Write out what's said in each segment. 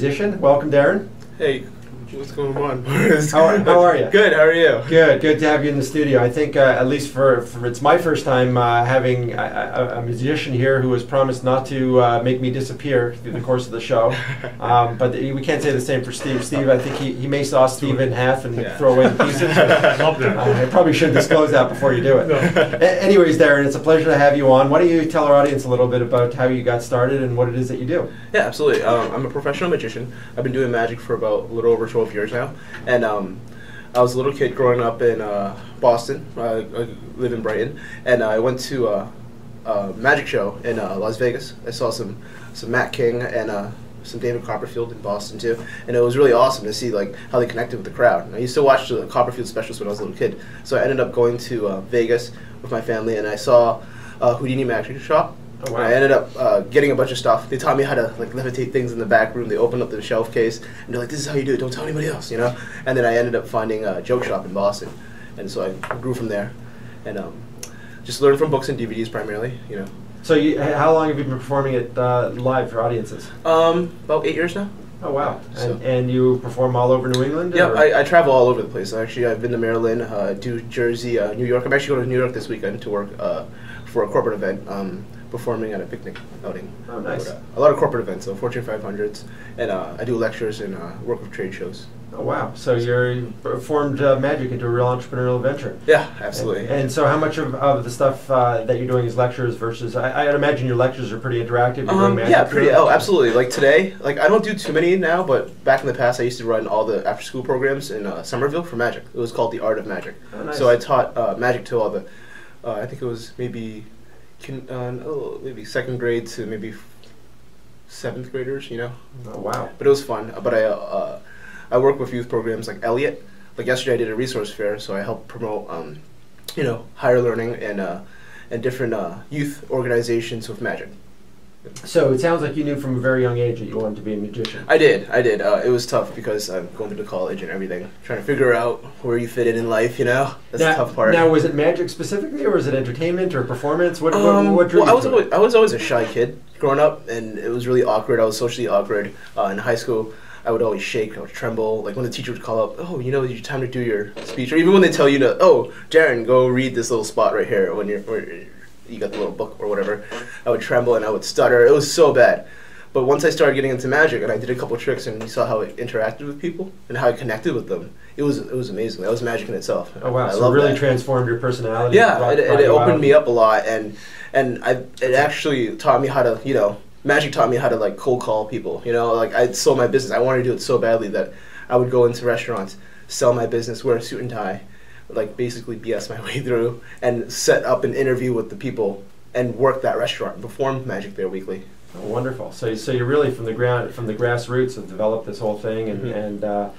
musician. Welcome, Darren. Hey, what's going on? how, how are you? Good. How are you? Good. Good to have you in the studio. I think uh, at least for, for, it's my first time uh, having a, a, a, musician here who has promised not to uh, make me disappear through the course of the show. Um, but we can't say the same for Steve. Steve, I think he, he may saw Steve in half and yeah. throw away the pieces. I probably should disclose that before you do it. No. A- anyways, Darren, it's a pleasure to have you on. Why don't you tell our audience a little bit about how you got started and what it is that you do? Yeah, absolutely. Um, I'm a professional magician. I've been doing magic for about a little over 12 years now. And um, I was a little kid growing up in uh, Boston. I live in Brighton, and I went to a, a magic show in uh, Las Vegas. I saw some some Matt King and uh, some David Copperfield in Boston too, and it was really awesome to see like how they connected with the crowd. I used to watch the Copperfield specials when I was a little kid, so I ended up going to uh, Vegas with my family, and I saw uh, Houdini Magic Shop, Oh, wow. I ended up uh, getting a bunch of stuff. They taught me how to like levitate things in the back room. They opened up the shelf case and they're like, "This is how you do it. Don't tell anybody else," you know. And then I ended up finding a joke shop in Boston, and so I grew from there, and um, just learned from books and DVDs primarily, you know. So, you, how long have you been performing it uh, live for audiences? Um, about eight years now. Oh wow! So. And, and you perform all over New England? Yeah, I, I, travel all over the place. Actually, I've been to Maryland, uh, New Jersey, uh, New York. I'm actually going to New York this weekend to work uh, for a corporate event. Um, performing at a picnic outing. Oh, nice. A lot of corporate events, so Fortune 500s, and uh, I do lectures and uh, work with trade shows. Oh wow! So you formed uh, Magic into a real entrepreneurial venture. Yeah, absolutely. And, and so, how much of, of the stuff uh, that you're doing is lectures versus? I, I'd imagine your lectures are pretty interactive. Um, yeah, pretty. Oh, absolutely. Like today, like I don't do too many now, but back in the past, I used to run all the after-school programs in uh, Somerville for Magic. It was called the Art of Magic. Oh, nice. So I taught uh, Magic to all the. Uh, I think it was maybe can, uh, oh, maybe second grade to maybe seventh graders, you know. Oh wow! But it was fun. But I uh, I work with youth programs like Elliot. Like yesterday, I did a resource fair, so I helped promote, um, you know, higher learning and uh, and different uh, youth organizations with magic. So it sounds like you knew from a very young age that you wanted to be a magician. I did, I did. Uh, it was tough because I'm going through the college and everything, trying to figure out where you fit in in life. You know, that's now, the tough part. Now, was it magic specifically, or was it entertainment or performance? What, um, what, what well, I was always, I was always a shy kid growing up, and it was really awkward. I was socially awkward uh, in high school. I would always shake, I would tremble. Like when the teacher would call up, oh, you know, it's time to do your speech, or even when they tell you to, oh, Darren, go read this little spot right here when you're you got the little book or whatever, I would tremble and I would stutter. It was so bad. But once I started getting into magic and I did a couple tricks and you saw how it interacted with people and how I connected with them, it was it was amazing. That was magic in itself. Oh wow! I so it really that. transformed your personality. Yeah, brought, it, it, it opened out. me up a lot and and I it actually taught me how to you know magic taught me how to like cold call people. You know, like I sold my business. I wanted to do it so badly that I would go into restaurants, sell my business, wear a suit and tie, like basically BS my way through and set up an interview with the people and work that restaurant, perform magic there weekly. Oh, wonderful. So, so you're really from the ground, from the grassroots, have developed this whole thing, and, mm-hmm. and uh,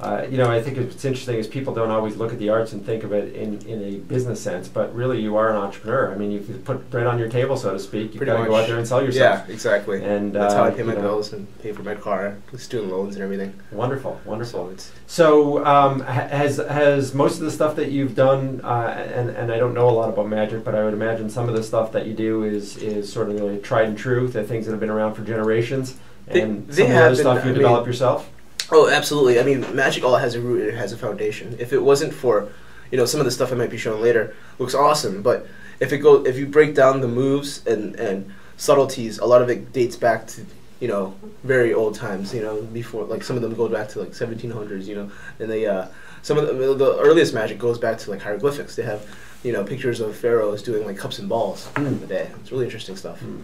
uh, you know, I think what's interesting is people don't always look at the arts and think of it in, in a business sense, but really you are an entrepreneur. I mean, you put bread on your table, so to speak. You've got to go out there and sell yourself. Yeah, exactly. And that's uh, how I pay my bills and pay for my car, student loans, and everything. Wonderful, wonderful. So, so um, has has most of the stuff that you've done, uh, and and I don't know a lot about magic, but I would imagine some of the stuff that you do is is sort of really tried and true, the things that have been around for generations, and they, they some of the other stuff you I develop mean, yourself. Oh, absolutely. I mean, magic all has a root and it has a foundation. If it wasn't for, you know, some of the stuff I might be showing later looks awesome, but if it go if you break down the moves and and subtleties, a lot of it dates back to you know very old times. You know, before like some of them go back to like 1700s. You know, and they uh, some of the, the earliest magic goes back to like hieroglyphics. They have you know pictures of pharaohs doing like cups and balls mm. in the day. It's really interesting stuff. Mm.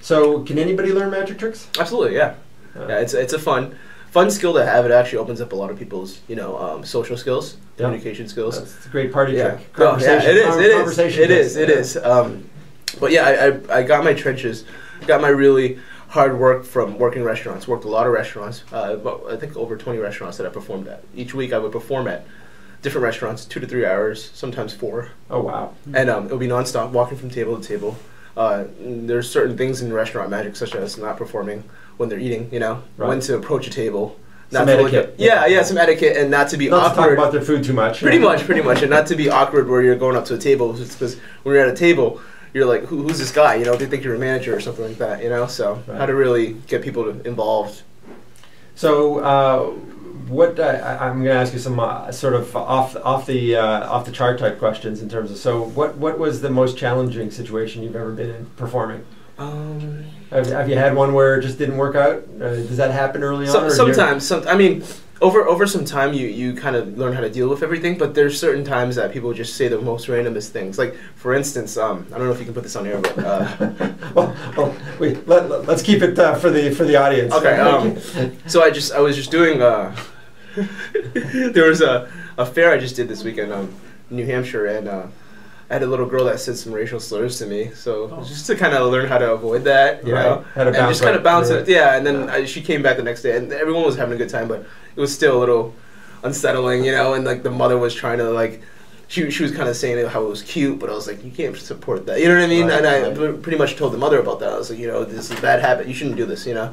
So, can anybody learn magic tricks? Absolutely, yeah. Uh, yeah, it's it's a fun fun skill to have. It actually opens up a lot of people's, you know, um, social skills, yeah. communication skills. It's a great party yeah. trick. Oh, yeah, it is. It is. It is. It is. Um, but yeah, I, I, I got my trenches, got my really hard work from working restaurants. Worked a lot of restaurants. Uh, about, I think over 20 restaurants that I performed at. Each week I would perform at different restaurants, two to three hours, sometimes four. Oh wow! And um, it would be nonstop, walking from table to table. Uh, there's certain things in restaurant magic, such as not performing when they're eating. You know, right. when to approach a table. Not some etiquette. yeah, yeah, some etiquette, and not to be not awkward. to talk about their food too much. Pretty much, pretty much, and not to be awkward where you're going up to a table because when you're at a table, you're like, Who, who's this guy? You know, they think you're a manager or something like that. You know, so right. how to really get people to, involved. So, uh, what uh, I- I'm going to ask you some uh, sort of off off the uh, off the chart type questions in terms of. So, what what was the most challenging situation you've ever been in performing? Um, Have, have you had one where it just didn't work out? Uh, does that happen early on? do you- sometimes, some, I mean, over over some time, you you kind of learn how to deal with everything. But there's certain times that people just say the most randomest things. Like for instance, um, I don't know if you can put this on air, but uh, well, well, wait. Let, let, us keep it uh, for the for the audience. Okay, um, so I just I was just doing uh there was a, a fair I just did this weekend um in New Hampshire and uh I had a little girl that said some racial slurs to me, so Oh. just to kind of learn how to avoid that, you Right. know, How to and just kind right of bounce it. Yeah, and then I, she came back the next day, and everyone was having a good time, but it was still a little unsettling, you know. And like the mother was trying to like, she she was kind of saying how it was cute, but I was like, you can't support that, you know what I mean? Right, and I right. pretty much told the mother about that. I was like, you know, this is a bad habit. You shouldn't do this, you know.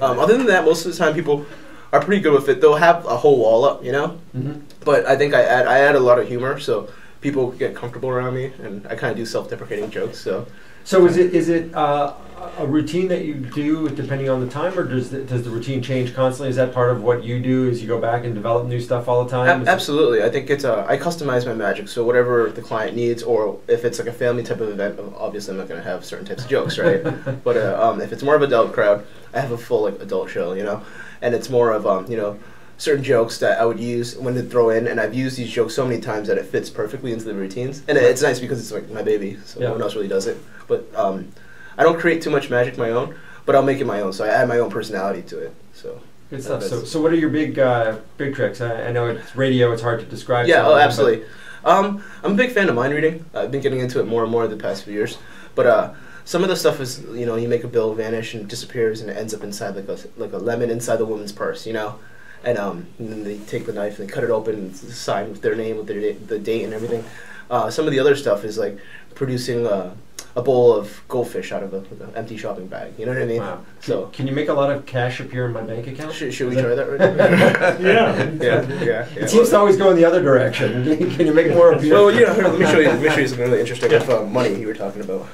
Um, other than that, most of the time people are pretty good with it. They'll have a whole wall up, you know. Mhm. But I think I add I add a lot of humor, so people get comfortable around me, and I kind of do self-deprecating jokes. So So is it is it uh, a routine that you do depending on the time, or does the, does the routine change constantly? Is that part of what you do? Is you go back and develop new stuff all the time? Ab- absolutely, I think it's uh, I customize my magic. So whatever the client needs, or if it's like a family type of event, obviously I'm not going to have certain types of jokes, right? but uh, um, if it's more of an adult crowd, I have a full like adult show, you know, and it's more of um, you know certain jokes that I would use when to throw in, and I've used these jokes so many times that it fits perfectly into the routines, and it's nice because it's like my baby, so Yeah. no one else really does it. But um, I don't create too much magic my own, but I'll make it my own, so I add my own personality to it. So Good stuff. So, so what are your big uh, big tricks? I, I know it's radio; it's hard to describe. yeah, oh, absolutely. Um, I'm a big fan of mind reading. I've been getting into it more and more the past few years. But uh, some of the stuff is, you know, you make a bill vanish and it disappears and it ends up inside like a like a lemon inside the woman's purse, you know. And, um, and then they take the knife and they cut it open and sign with their name, with their da- the date and everything. Uh, some of the other stuff is like producing uh, a bowl of goldfish out of a, an empty shopping bag. You know what I mean? wow. So Can you make a lot of cash appear in my bank account? should, should we try that? Right? Yeah. yeah, yeah, yeah. It seems to always go in the other direction. Can you make more appear? Well, yeah. Here, let me show you. Let me show you something really interesting Yeah. with uh, money you were talking about.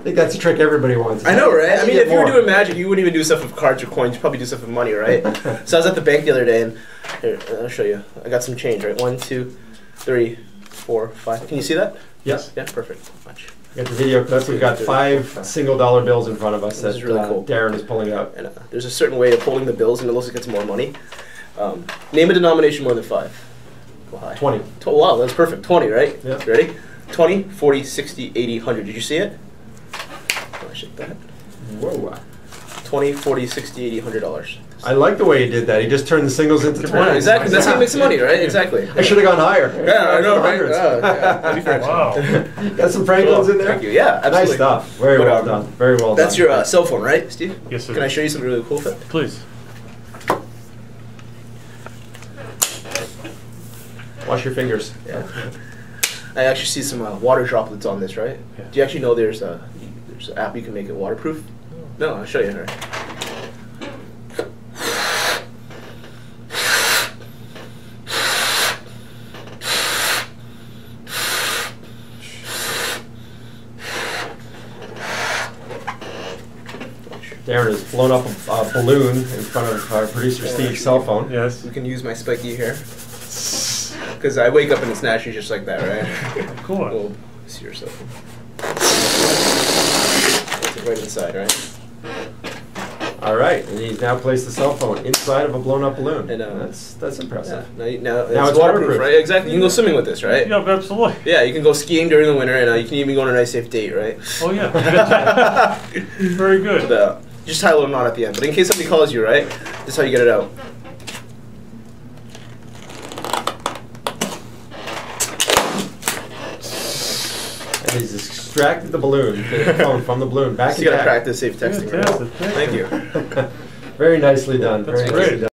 I think that's a trick everybody wants. I know, right? I mean, if you were doing magic, you wouldn't even do stuff with cards or coins. You'd probably do stuff with money, right? so I was at the bank the other day, and here, I'll show you. I got some change, right? One, two, three, four, five. Can you see that? Yes. Yeah, perfect. Watch. Got the video clip. We've got five single dollar bills in front of us This that really uh, cool. Darren is pulling out. And uh, there's a certain way of holding the bills, and it looks like it's more money. Um, name a denomination more than five. Go. Twenty. Tw- wow, that's perfect. 20, right? Yeah. Ready? 20, 40, 60, 80, 100. Did you see it? Oh, I shake that. Whoa. 20, 40, 60, 80, 100 dollars. I like the way he did that. He just turned the singles into Good twenties. Exactly. That's how you make some money, right? Exactly. I should have gone higher. Yeah, I know, right? Hundreds. Yeah, yeah. That'd be fair. Wow. Got some Franklins in there. Thank you. Yeah, absolutely. Nice stuff. Very But, well done. Very well That's done. That's your uh, cell phone, right, Steve? Yes, it Can I show you something really cool with it? Please. Wash your fingers. Yeah. I actually see some uh, water droplets on this, right? Yeah. Do you actually know there's a there's an app you can make it waterproof? No, I'll show you. Right? Darren has blown up a, a balloon in front of our producer Steve's cell phone. Yes. You can use my spiky hair. Because I wake up and it's naturally just like that, right? Cool. Well, see yourself. It's right inside, right? All right, and he's now placed the cell phone inside of a blown up balloon. And, uh, that's that's Yeah. impressive. Now, now, Now it's, it's waterproof, waterproof. right? Exactly. You can go swimming with this, right? Yeah, absolutely. Yeah, you can go skiing during the winter, and uh, you can even go on a nice safe date, right? Oh yeah. Very good. But, uh, just tie a little knot at the end. But in case somebody calls you, right? This is how you get it out. And he's extracted the balloon, the phone from the balloon, back Just you gotta intact. practice safe texting. Right? Thank you. Very nicely done. That's very great. nicely done.